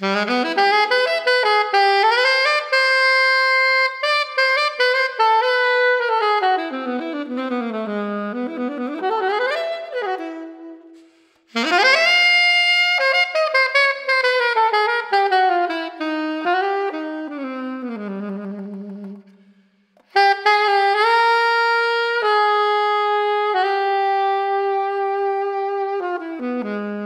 Mm-hmm. Mm-hmm.